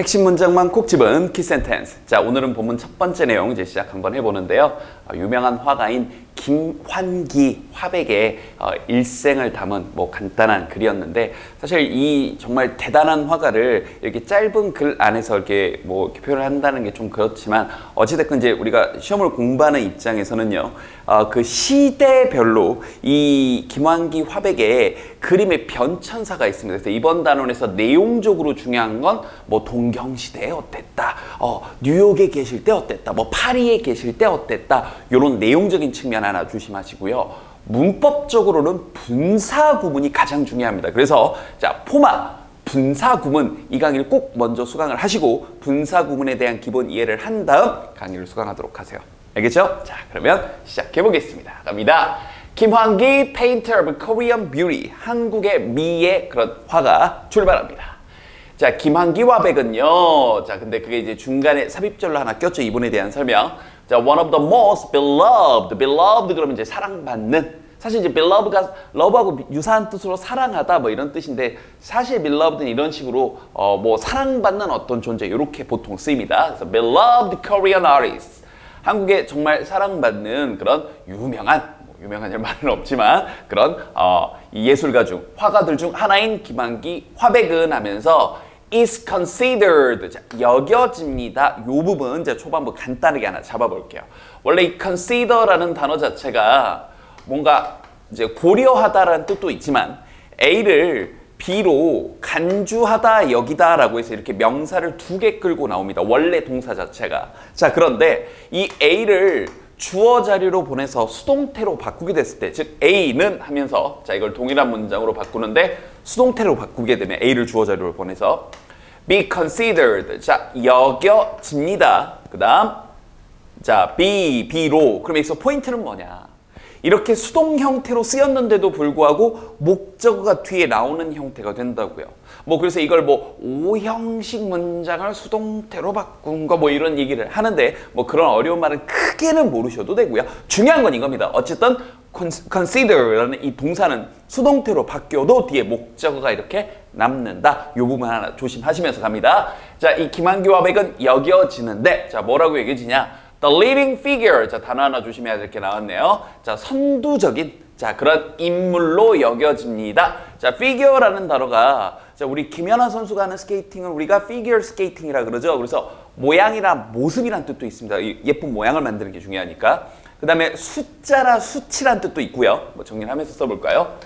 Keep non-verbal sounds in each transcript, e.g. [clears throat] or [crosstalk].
핵심 문장만 콕 집은 키센텐스. 자, 오늘은 본문 첫 번째 내용 이제 시작 한번 해보는데요. 어, 유명한 화가인 김환기 화백의 어, 일생을 담은 뭐 간단한 글이었는데 사실 이 정말 대단한 화가를 이렇게 짧은 글 안에서 이렇게 뭐 표현을 한다는 게 좀 그렇지만 어찌됐건 이제 우리가 시험을 공부하는 입장에서는요 어, 그 시대별로 이 김환기 화백의 그림의 변천사가 있습니다. 그래서 이번 단원에서 내용적으로 중요한 건 뭐 동경시대에 어땠다, 어, 뉴욕에 계실 때 어땠다, 뭐 파리에 계실 때 어땠다 이런 내용적인 측면 하나 조심하시고요. 문법적으로는 분사 구문이 가장 중요합니다. 그래서 자 포마 분사 구문 이 강의를 꼭 먼저 수강을 하시고 분사 구문에 대한 기본 이해를 한 다음 강의를 수강하도록 하세요. 알겠죠? 자 그러면 시작해 보겠습니다. 갑니다. 김환기 Painter of Korean Beauty 한국의 미의 그런 화가 출발합니다. 자 김환기 화백은요. 자 근데 그게 이제 중간에 삽입절로 하나 꼈죠. 이분에 대한 설명. 자 one of the most beloved, beloved 그러면 이제 사랑받는 사실 이제 beloved가 love하고 유사한 뜻으로 사랑하다 뭐 이런 뜻인데 사실 beloved는 이런 식으로 어 뭐 사랑받는 어떤 존재 이렇게 보통 쓰입니다. 그래서 beloved Korean artist 한국에 정말 사랑받는 그런 유명한 뭐 유명한 말은 없지만 그런 어 예술가 중 화가들 중 하나인 김한기 화백은 하면서 is considered 자, 여겨집니다. 요 부분 제가 초반부 간단하게 하나 잡아볼게요. 원래 이 consider라는 단어 자체가 뭔가 이제 고려하다라는 뜻도 있지만 A를 B로 간주하다 여기다 라고 해서 이렇게 명사를 두 개 끌고 나옵니다. 원래 동사 자체가. 자 그런데 이 A를 주어 자리로 보내서 수동태로 바꾸게 됐을 때, 즉 A는 하면서 자 이걸 동일한 문장으로 바꾸는데 수동태로 바꾸게 되면 A를 주어 자리로 보내서 be considered 자 여겨집니다. 그 다음 자 be B로 그럼 여기서 포인트는 뭐냐? 이렇게 수동 형태로 쓰였는데도 불구하고 목적어가 뒤에 나오는 형태가 된다고요. 뭐 그래서 이걸 뭐 오형식 문장을 수동태로 바꾼 거 뭐 이런 얘기를 하는데 뭐 그런 어려운 말은 크게는 모르셔도 되고요. 중요한 건 이겁니다. 어쨌든 consider라는 이 동사는 수동태로 바뀌어도 뒤에 목적어가 이렇게 남는다. 이 부분 하나 조심하시면서 갑니다. 자, 이 김한규 화백은 여겨지는데 자 뭐라고 여겨지냐? The leading figure. 자, 단어 하나 조심해야 될 게 나왔네요. 자, 선두적인 자, 그런 인물로 여겨집니다. 자, figure라는 단어가 자, 우리 김연아 선수가 하는 스케이팅을 우리가 figure skating이라 그러죠. 그래서 모양이나 모습이란 뜻도 있습니다. 예쁜 모양을 만드는 게 중요하니까. 그 다음에 숫자라 수치란 뜻도 있고요. 뭐 정리를 하면서 써볼까요?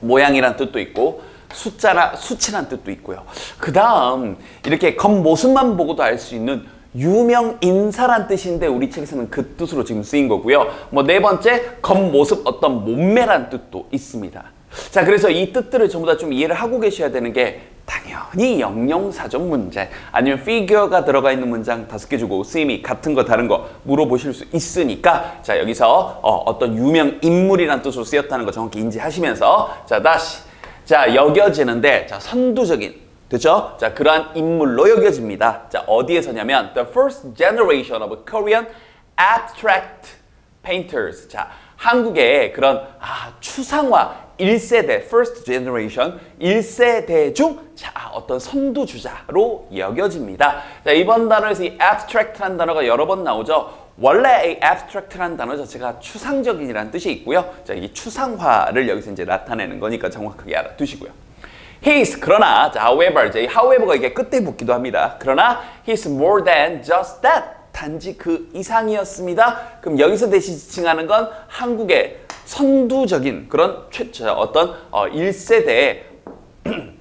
모양이란 뜻도 있고 숫자나 수치란 뜻도 있고요. 그 다음 이렇게 겉모습만 보고도 알 수 있는 유명 인사란 뜻인데 우리 책에서는 그 뜻으로 지금 쓰인 거고요. 뭐 네 번째 겉모습 어떤 몸매란 뜻도 있습니다. 자 그래서 이 뜻들을 전부 다 좀 이해를 하고 계셔야 되는 게 당연히 영영사전 문제 아니면 피규어가 들어가 있는 문장 다섯 개 주고 쓰임이 같은 거 다른 거 물어보실 수 있으니까 자 여기서 어, 떤 유명 인물이란 뜻으로 쓰였다는 거 정확히 인지하시면서 자 다시 자 여겨지는데 자 선두적인 됐죠? 자, 그러한 인물로 여겨집니다. 자, 어디에서냐면 the first generation of Korean abstract painters. 자, 한국의 그런 아, 추상화 1세대, first generation, 1세대 중 자, 어떤 선두주자로 여겨집니다. 자, 이번 단어에서 이 abstract라는 단어가 여러 번 나오죠. 원래 이 abstract라는 단어 자체가 추상적인이라는 뜻이 있고요. 자, 이 추상화를 여기서 이제 나타내는 거니까 정확하게 알아두시고요. He's 그러나 자, however 이제 however가 이게 끝에 붙기도 합니다. 그러나 he's more than just that. 단지 그 이상이었습니다. 그럼 여기서 대신 지칭하는 건 한국의 선두적인 그런 최초 어떤 어, 1세대 [clears throat]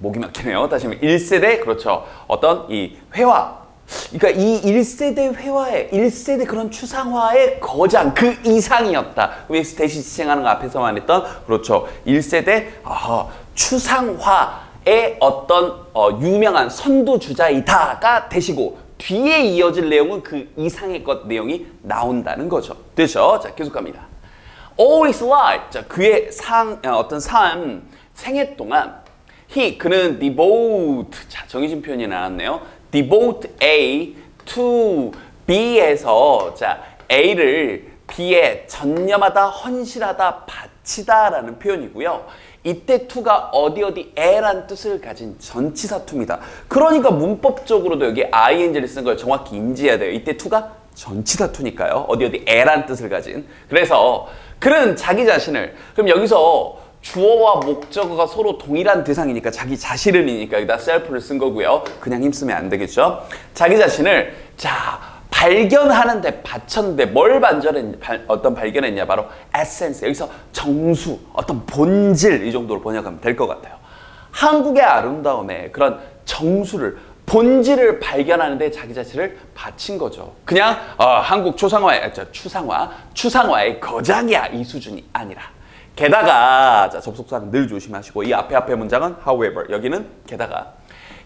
목이 막히네요. 다시 한번 1세대 그렇죠. 어떤 이 회화 그러니까 이 1세대 회화의 1세대 그런 추상화의 거장 그 이상이었다. 여기서 대신 지칭하는 거 앞에서만 했던 그렇죠. 1세대 아, 추상화의 어떤 어, 유명한 선두주자이다가 되시고 뒤에 이어질 내용은 그 이상의 것 내용이 나온다는 거죠. 되죠? 자, 계속합니다. All his life, 자, 그의 상, 어, 어떤 삶, 생애 동안 he, 그는 devote, 자, 정해진 표현이 나왔네요. devote A to B에서 자, A를 B에 전념하다, 헌신하다, 바치다 라는 표현이고요. 이때 to가 어디 어디 에란 뜻을 가진 전치사 to입니다. 그러니까 문법적으로도 여기 ing를 쓴 걸 정확히 인지해야 돼요. 이때 to가 전치사 to니까요. 어디 어디 에란 뜻을 가진. 그래서 그는 자기 자신을 그럼 여기서 주어와 목적어가 서로 동일한 대상이니까 자기 자신을이니까 여기다 self를 쓴 거고요. 그냥 힘쓰면 안 되겠죠. 자기 자신을 자 발견하는데 바쳤는데 뭘 반전했 어떤 발견했냐? 바로 에센스. 여기서 정수 어떤 본질 이 정도로 번역하면 될 것 같아요. 한국의 아름다움에 그런 정수를 본질을 발견하는데 자기 자신을 바친 거죠. 그냥 어, 한국 초상화의 저 추상화 추상화의 거장이야. 이 수준이 아니라. 게다가 자, 접속사는 늘 조심하시고 이 앞에 앞에 문장은 however. 여기는 게다가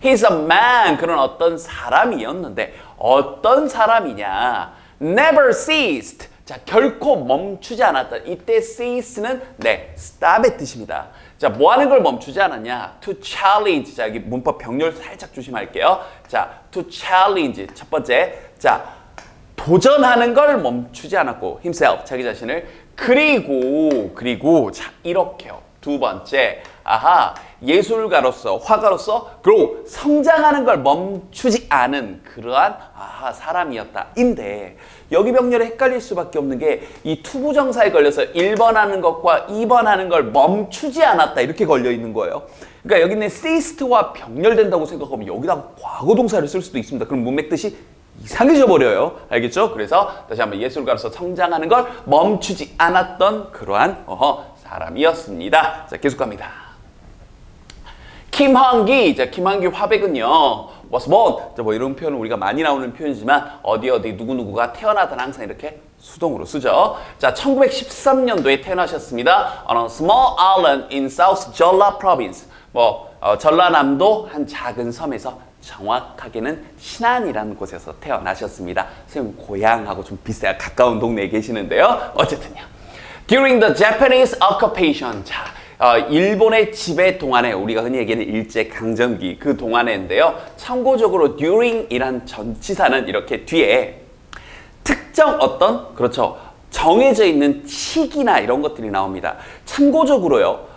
he's a man. 그런 어떤 사람이었는데 어떤 사람이냐? Never ceased. 자 결코 멈추지 않았다. 이때 cease는 네 stop의 뜻입니다. 자 뭐 하는 걸 멈추지 않았냐? To challenge. 자 여기 문법 병렬 살짝 조심할게요. 자 to challenge. 첫 번째. 자 도전하는 걸 멈추지 않았고 himself 자기 자신을. 그리고 그리고 자 이렇게요. 두 번째. 아하 예술가로서 화가로서 그리고 성장하는 걸 멈추지 않은 그러한 아하 사람이었다 인데 여기 병렬에 헷갈릴 수밖에 없는 게 이 투부정사에 걸려서 1번 하는 것과 2번 하는 걸 멈추지 않았다 이렇게 걸려 있는 거예요 그러니까 여기 있는 ceased와 병렬된다고 생각하면 여기다 과거동사를 쓸 수도 있습니다 그럼 문맥 뜻이 이상해져 버려요. 알겠죠? 그래서 다시 한번 예술가로서 성장하는 걸 멈추지 않았던 그러한 어허 사람이었습니다. 자, 계속 갑니다. 김환기, 자, 김환기 화백은요. was. 자, 뭐 이런 표현은 우리가 많이 나오는 표현이지만 어디 어디 누구누구가 태어나던 항상 이렇게 수동으로 쓰죠. 자, 1913년도에 태어나셨습니다. on a small island in South Jeolla province. 뭐 어, 전라남도 한 작은 섬에서 정확하게는 신안이라는 곳에서 태어나셨습니다. 선생님 고향하고 좀 비슷해 가까운 동네에 계시는데요. 어쨌든요. During the Japanese occupation. 자, 어, 일본의 지배 동안에 우리가 흔히 얘기하는 일제 강점기 그 동안에인데요. 참고적으로 during이란 전치사는 이렇게 뒤에 특정 어떤 그렇죠 정해져 있는 시기나 이런 것들이 나옵니다. 참고적으로요.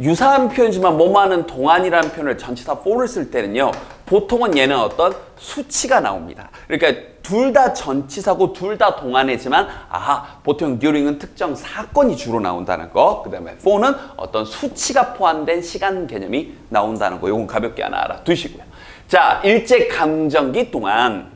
유사한 표현이지만 뭐뭐하는 동안이라는 표현을 전치사 for를 쓸 때는요. 보통은 얘는 어떤 수치가 나옵니다. 그러니까 둘 다 전치사고 둘 다 동안이지만 아하 보통 during은 특정 사건이 주로 나온다는 거. 그 다음에 for는 어떤 수치가 포함된 시간 개념이 나온다는 거. 이건 가볍게 하나 알아두시고요. 자 일제 강점기 동안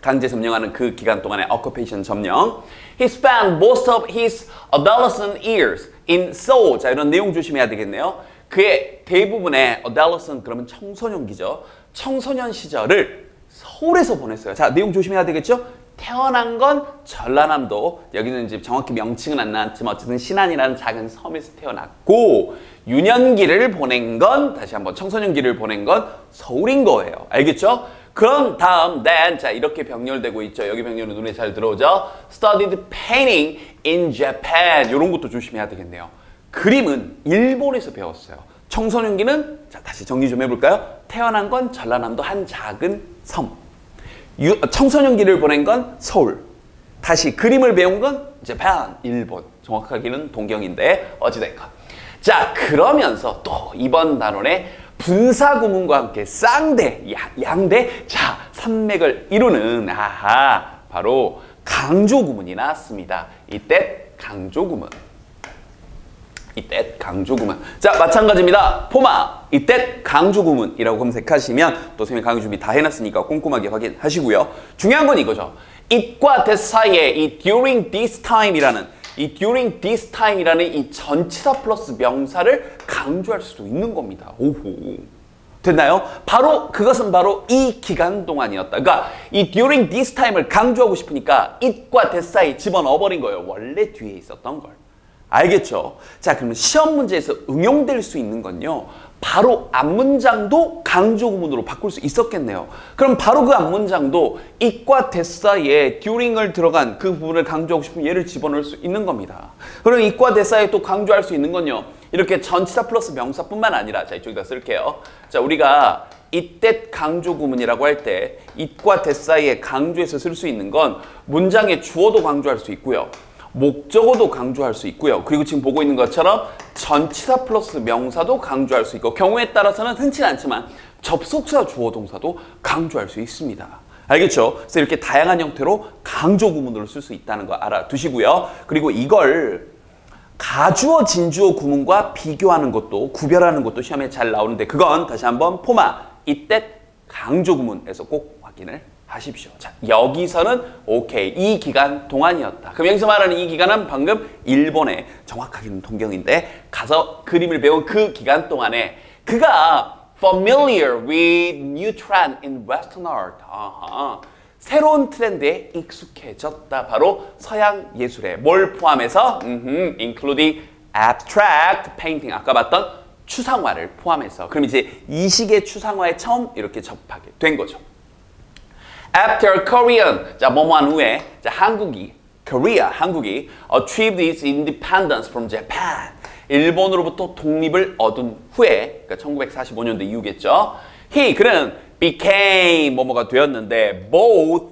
강제 점령하는 그 기간 동안의 occupation 점령. He spent most of his adolescent years in Seoul. 자, 이런 내용 조심해야 되겠네요. 그의 대부분의 adolescent 그러면 청소년기죠. 청소년 시절을 서울에서 보냈어요. 자, 내용 조심해야 되겠죠? 태어난 건 전라남도 여기는 이제 정확히 명칭은 안 나왔지만 어쨌든 신안이라는 작은 섬에서 태어났고 유년기를 보낸 건 다시 한번 청소년기를 보낸 건 서울인 거예요. 알겠죠? 그런 다음 then 자 이렇게 병렬되고 있죠. 여기 병렬은 눈에 잘 들어오죠. Studied painting in Japan 이런 것도 조심해야 되겠네요. 그림은 일본에서 배웠어요. 청소년기는 자 다시 정리 좀 해볼까요? 태어난 건 전라남도 한 작은 섬. 유, 청소년기를 보낸 건 서울. 다시 그림을 배운 건 Japan 일본. 정확하게는 동경인데 어찌됐건. 자 그러면서 또 이번 단원에 분사구문과 함께 쌍대, 양대, 자, 산맥을 이루는 아하, 바로 강조구문이 나왔습니다. 이때 강조구문. 이때 강조구문. 자, 마찬가지입니다. 포마. 이때 강조구문이라고 검색하시면 또 선생님 강의 준비 다 해놨으니까 꼼꼼하게 확인하시고요. 중요한 건 이거죠. it과 this 사이에 이 during this time이라는 이 during this time이라는 이 전치사 플러스 명사를 강조할 수도 있는 겁니다. 오호. 됐나요? 바로 그것은 바로 이 기간 동안이었다. 그러니까 이 during this time을 강조하고 싶으니까 it과 that 사이 집어넣어 버린 거예요. 원래 뒤에 있었던 걸. 알겠죠? 자, 그러면 시험 문제에서 응용될 수 있는 건요. 바로 앞문장도 강조구문으로 바꿀 수 있었겠네요. 그럼 바로 그 앞문장도 that 사이에 during을 들어간 그 부분을 강조하고 싶으면 얘를 집어넣을 수 있는 겁니다. 그럼 that 사이에 또 강조할 수 있는 건요. 이렇게 전치사 플러스 명사뿐만 아니라 자 이쪽에다 쓸게요. 자 우리가 이때 강조구문이라고 할때 that 사이에 강조해서 쓸 수 있는 건 문장의 주어도 강조할 수 있고요. 목적어도 강조할 수 있고요. 그리고 지금 보고 있는 것처럼 전치사 플러스 명사도 강조할 수 있고 경우에 따라서는 흔치 않지만 접속사 주어 동사도 강조할 수 있습니다. 알겠죠? 그래서 이렇게 다양한 형태로 강조 구문으로 쓸 수 있다는 거 알아두시고요. 그리고 이걸 가주어 진주어 구문과 비교하는 것도 구별하는 것도 시험에 잘 나오는데 그건 다시 한번 포마 이때 강조 구문에서 꼭 확인을 하십시오. 자, 여기서는 오케이. 이 기간 동안이었다. 그럼 여기서 말하는 이 기간은 방금 일본의 정확하게는 동경인데 가서 그림을 배운 그 기간 동안에 그가 familiar with new trend in western art. 아하. 새로운 트렌드에 익숙해졌다. 바로 서양 예술에 뭘 포함해서 음흠, including abstract painting 아까 봤던 추상화를 포함해서 그럼 이제 이 시기의 추상화에 처음 이렇게 접하게 된 거죠. After Korean 자 뭐뭐한 후에 자 한국이 Korea 한국이 achieved its independence from Japan 일본으로부터 독립을 얻은 후에 그러니까 1945년도 이후겠죠. He 그는 became 뭐뭐가 되었는데 both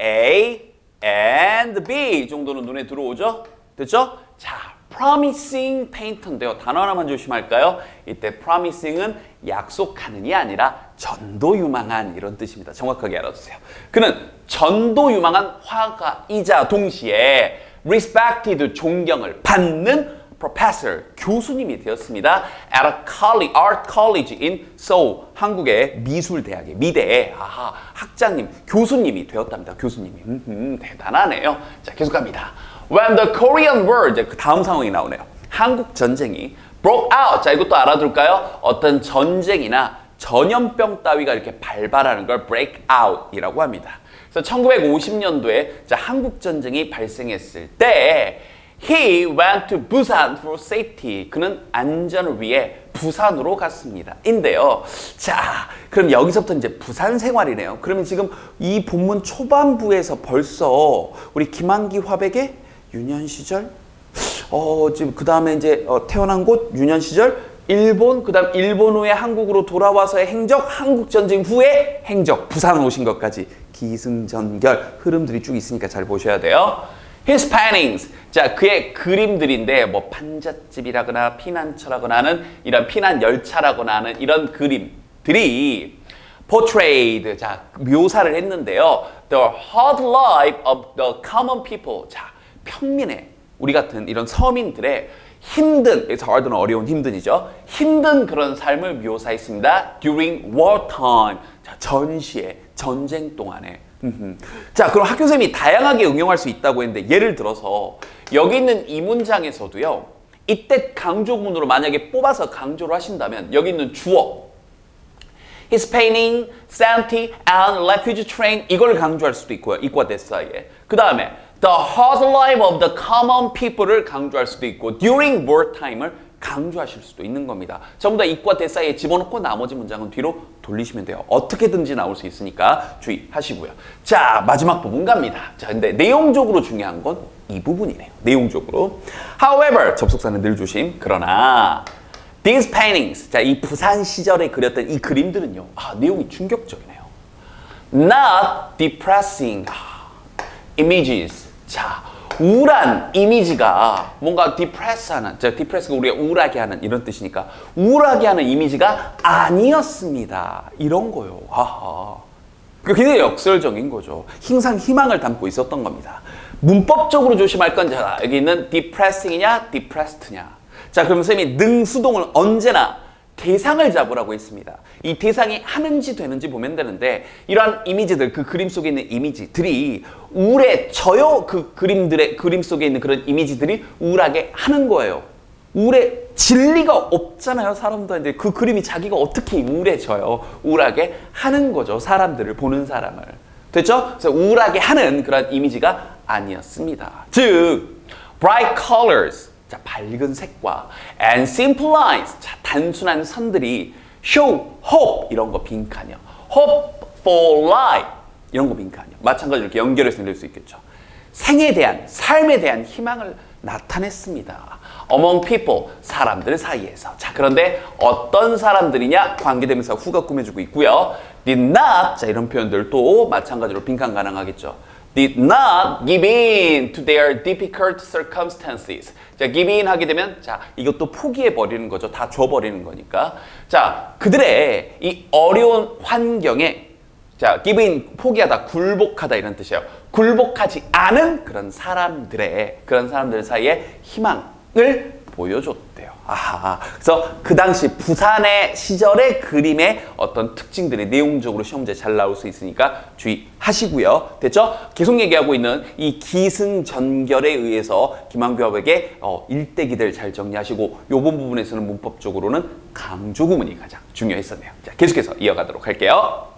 A and B 정도는 눈에 들어오죠? 됐죠? 자, promising painter인데요. 단어 하나만 조심할까요? 이때 promising은 약속하는이 아니라 전도 유망한 이런 뜻입니다. 정확하게 알아두세요. 그는 전도 유망한 화가이자 동시에 respected 존경을 받는 professor, 교수님이 되었습니다. at a college, art college in Seoul, 한국의 미술대학의 미대에 아하, 학장님, 교수님이 되었답니다. 교수님이. 음, 음, 대단하네요. 자, 계속 갑니다. When the Korean War, 이제 그 다음 상황이 나오네요. 한국 전쟁이 broke out. 자, 이것도 알아둘까요? 어떤 전쟁이나 전염병 따위가 이렇게 발발하는 걸 break out이라고 합니다. 그래서 1950년도에 자, 한국 전쟁이 발생했을 때 He went to Busan for safety. 그는 안전을 위해 부산으로 갔습니다. 인데요. 자, 그럼 여기서부터 이제 부산 생활이네요. 그러면 지금 이 본문 초반부에서 벌써 우리 김한기 화백의 유년 시절, 어, 지금 그 다음에 이제 어, 태어난 곳 유년 시절, 일본, 그 다음 일본 후에 한국으로 돌아와서의 행적, 한국 전쟁 후에 행적, 부산 오신 것까지 기승전결 흐름들이 쭉 있으니까 잘 보셔야 돼요. His paintings. 자, 그의 그림들인데 뭐 판잣집이라거나 피난처라거나 하는 이런 피난 열차라거나 하는 이런 그림들이 portrayed. 자, 묘사를 했는데요. The hard life of the common people. 자, 평민의 우리 같은 이런 서민들의 힘든, 여기서 hard는 어려운 힘든이죠. 힘든 그런 삶을 묘사했습니다. During wartime. 자, 전시에, 전쟁 동안에. 자, 그럼 학교쌤이 다양하게 응용할 수 있다고 했는데 예를 들어서 여기 있는 이 문장에서도요. 이때 강조문으로 만약에 뽑아서 강조를 하신다면 여기 있는 주어 His painting, Santee, and refugee train 이걸 강조할 수도 있고요. 이과 대사에. 그 다음에 The hard life of the common people을 강조할 수도 있고 during wartime을 강조하실 수도 있는 겁니다. 전부 다 이과 대사에 집어넣고 나머지 문장은 뒤로 돌리시면 돼요. 어떻게든지 나올 수 있으니까 주의하시고요. 자, 마지막 부분 갑니다. 자, 근데 내용적으로 중요한 건 이 부분이네요. 내용적으로. However, 접속사는 늘 조심. 그러나 these paintings, 자, 이 부산 시절에 그렸던 이 그림들은요. 아, 내용이 충격적이네요. Not depressing images. 자, 우울한 이미지가 뭔가 디프레스하는, 저 디프레스가 우리가 우울하게 하는 이런 뜻이니까 우울하게 하는 이미지가 아니었습니다. 이런 거요. 하하. 그 굉장히 역설적인 거죠. 항상 희망을 담고 있었던 겁니다. 문법적으로 조심할 건 자, 여기 있는 depressing이냐, depressed냐. 자, 그럼 선생님이 능수동을 언제나 대상을 잡으라고 했습니다. 이 대상이 하는지 되는지 보면 되는데 이러한 이미지들 그 그림 속에 있는 이미지들이 우울해져요. 그 그림들의 그림 속에 있는 그런 이미지들이 우울하게 하는 거예요. 우울해 진리가 없잖아요. 사람들한테 그 그림이 자기가 어떻게 우울해져요. 우울하게 하는 거죠. 사람들을 보는 사람을. 됐죠? 그래서 우울하게 하는 그런 이미지가 아니었습니다. 즉 bright colors 자, 밝은 색과 and simple lines, 자, 단순한 선들이 show hope 이런 거 빈칸이요. hope for life 이런 거 빈칸이요. 마찬가지로 이렇게 연결해서 낼수 있겠죠. 생에 대한 삶에 대한 희망을 나타냈습니다. among people 사람들 사이에서 자 그런데 어떤 사람들이냐 관계대명사 후가 꾸며주고 있고요. did not 자 이런 표현들도 마찬가지로 빈칸 가능하겠죠. Did not give in to their difficult circumstances. 자, give in 하게 되면 자, 이것도 포기해 버리는 거죠. 다 줘 버리는 거니까. 자, 그들의 이 어려운 환경에 자, give in 포기하다, 굴복하다 이런 뜻이에요. 굴복하지 않은 그런 사람들의 그런 사람들 사이에 희망을 보여줬대요. 아하. 그래서 그 당시 부산의 시절의 그림의 어떤 특징들이 내용적으로 시험 문제 잘 나올 수 있으니까 주의하시고요. 됐죠? 계속 얘기하고 있는 이 기승전결에 의해서 김한규 합에게 어, 일대기들 잘 정리하시고 요번 부분에서는 문법적으로는 강조 구문이 가장 중요했었네요. 자, 계속해서 이어가도록 할게요.